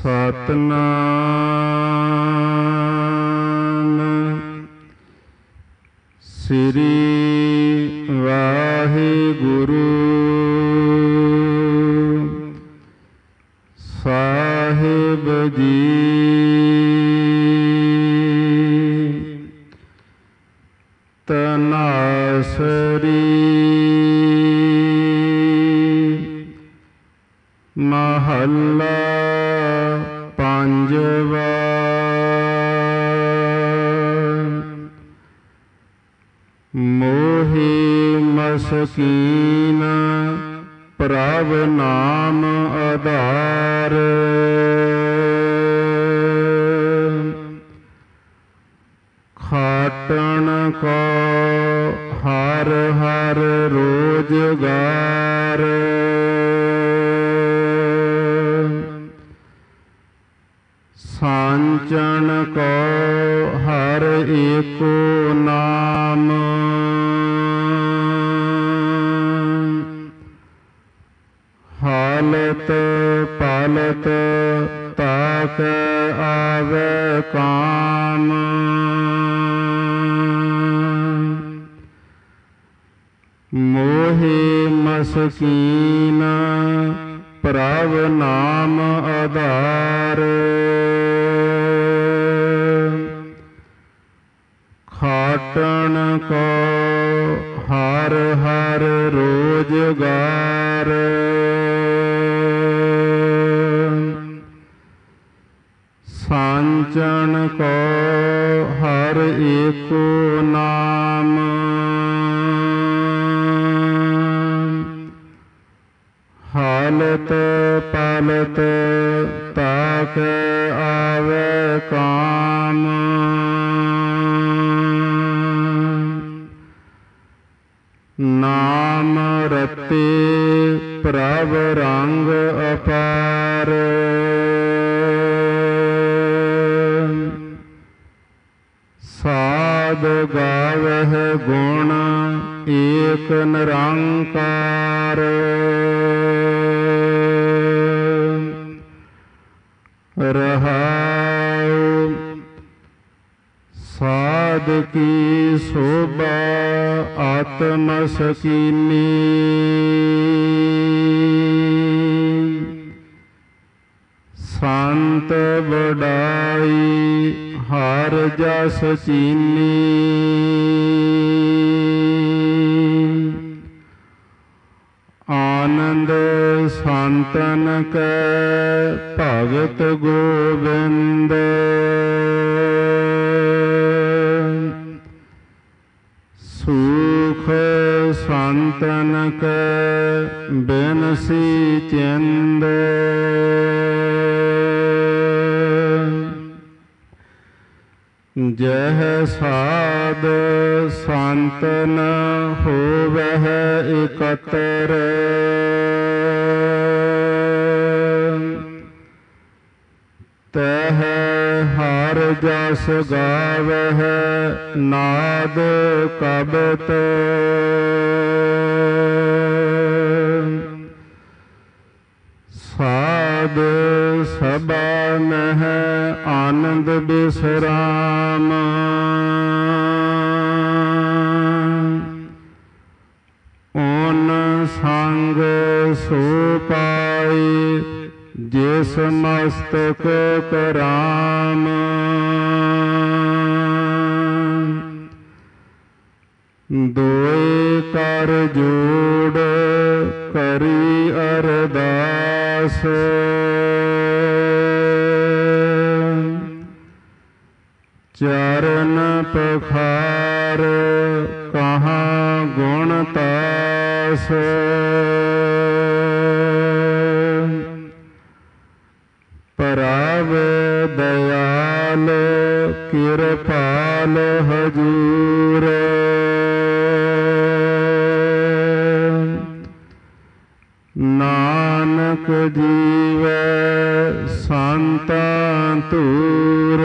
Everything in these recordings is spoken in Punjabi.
ਸਤਨਾਮ। ਸ੍ਰੀ ਵਾਹਿਗੁਰੂ। ਸਾਹਿਬ ਜੀ। ਤਨਾਸਰੀ। ਮਹੱਲਾ ਮੋਹੀ ਮਸਕੀਨ ਪ੍ਰਭ ਨਾਮ ਆਧਾਰ। ਖਾਟਣ ਕੋ ਹਰ ਹਰ ਰੋਜਗਾਰ। ਸਾਂਚਣ ਕੋ ਪਾਲਤ ਪਾਲਤ ਤਾਕ ਆਵੇ ਕਾਮ। ਮੋਹਿ ਮਸਕੀਨ, ਪ੍ਰਭ ਨਾਮ ਆਧਾਰ। ਖਾਟਣ ਕੋ ਹਰ ਹਰ ਰੋ ਰੋਜਗਾਰ। ਸਾਂਚਣ ਕੋ ਹਰ ਏਕੋ ਨਾਮ। ਹਾਲਤ ਪਾਲਤ ਤਾਕ ਆਵੇ ਕਾਮ। ਨਾਮ ਰਤੇ ਪ੍ਰਭ ਰੰਗ ਅਪਾਰ। ਸਾਧ ਗਾਵਹਿ ਗੁਣ ਏਕ ਨਿਰੰਕਾਰ। ਰਹਾਉ ਸਾਧ ਕੀ ਸੋਭਾ ਆਤਮ ਸਕੀਨੀ ਸੰਤ ਵਡਾਈ ਹਰ ਜਸ ਚੀਨੀ ਆਨੰਦ ਸੰਤਨ ਕੈ ਭਗਤ ਗੋਬਿੰਦ। ਸੰਤਨ ਕੈ ਚੰਦ। ਜਹ ਸਾਧ ਸੰਤਨ ਹੋਵਹਿ ਇਕਤਰ। ਜਸ ਗਾਵਹਿ ਨਾਦ ਕਬਤ। ਸਾਧ ਸਭਾ ਮਹਿ ਆਨੰਦ ਬਿਸਰਾਮ। ਓਨ ਸੰਗ ਸੋ ਪਾਈ ਜਿਸ ਮਸਤਕ ਕਰਾਮ। ਦੋਏ ਕਰ ਜੋੜ ਕਰੀ ਅਰਦਾਸ। ਚਰਨ ਪਖਾਰ ਕਹਾ ਗੁਣ ਤਾਸ। ਪਰਾਵ ਦਇਆਲ ਕਿਰਪਾਲ ਹਜ ਨਾਨਕ ਜੀਵੈ ਸੰਤਾਂ ਤੂਰ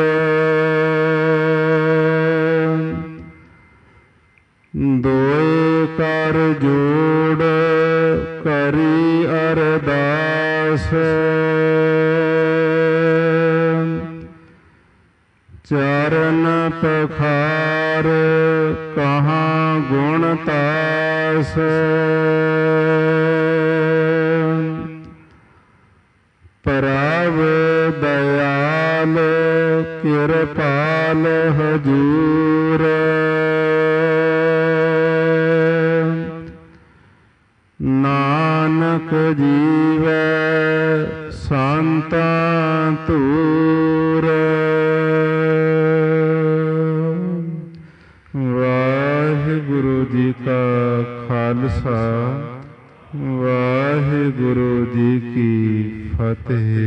ਦੋਏ ਕਰ ਜੋੜ ਕਰੀ ਅਰਦਾਸ। ਚਰਨ ਪਖਾਰ ਕਹਾ ਗੁਣ ਤਾਸ। ਪ੍ਰਭ ਦਇਆਲ ਕਿਰਪਾਲ ਹਜੂਰ। ਨਾਨਕ ਜੀਵੈ ਸੰਤਾਂ ਤੂਰ ਵਾਹਿਗੁਰੂ ਜੀ ਕਾ ਖਾਲਸਾ। ਫਤਿਹ।